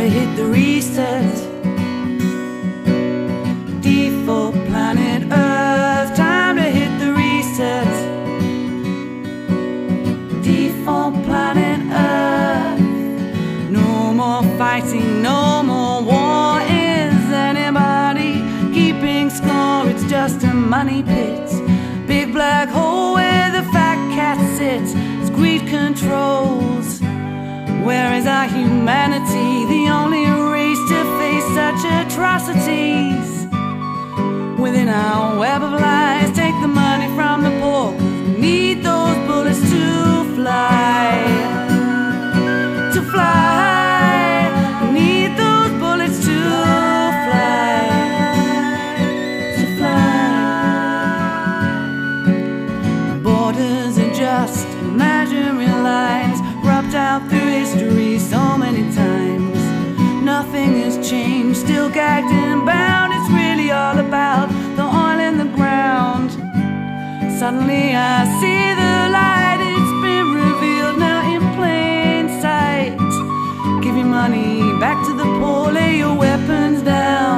to hit the reset. Default planet Earth, time to hit the reset. Default planet Earth. No more fighting, no more war. Is anybody keeping score? It's just a money pit. Big black hole where the fat cat sits. It's greed controls. Where is our humanity? The atrocities. Within our web of lies, take the money from the poor. Need those bullets to fly. To fly. Need those bullets to fly. To fly. Borders are just imaginary lines rubbed out through history and bound. It's really all about the oil in the ground. Suddenly I see the light, it's been revealed now in plain sight. Give your money back to the poor, lay your weapons down.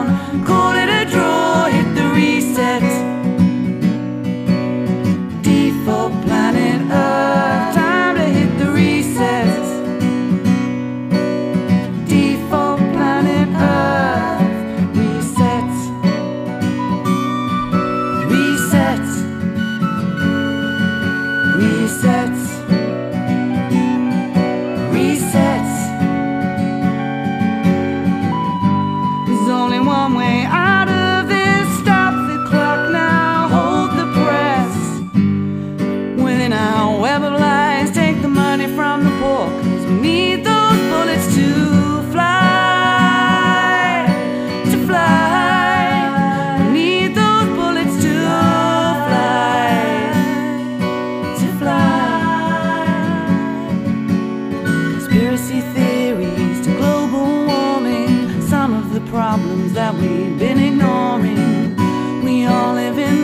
Of the problems that we've been ignoring. We all live in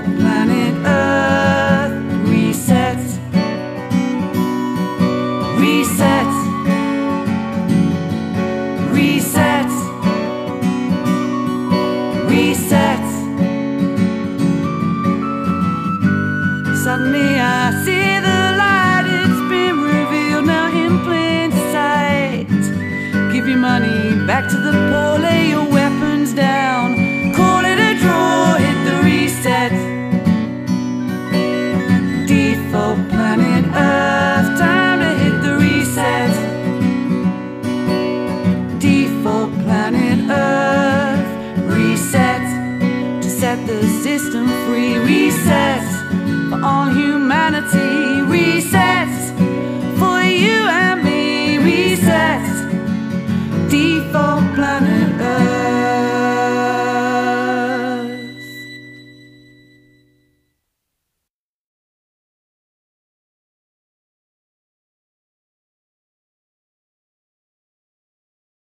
Planet Earth, reset. Reset. Reset. Reset. Suddenly I see the light, it's been revealed now in plain sight. Give your money back to the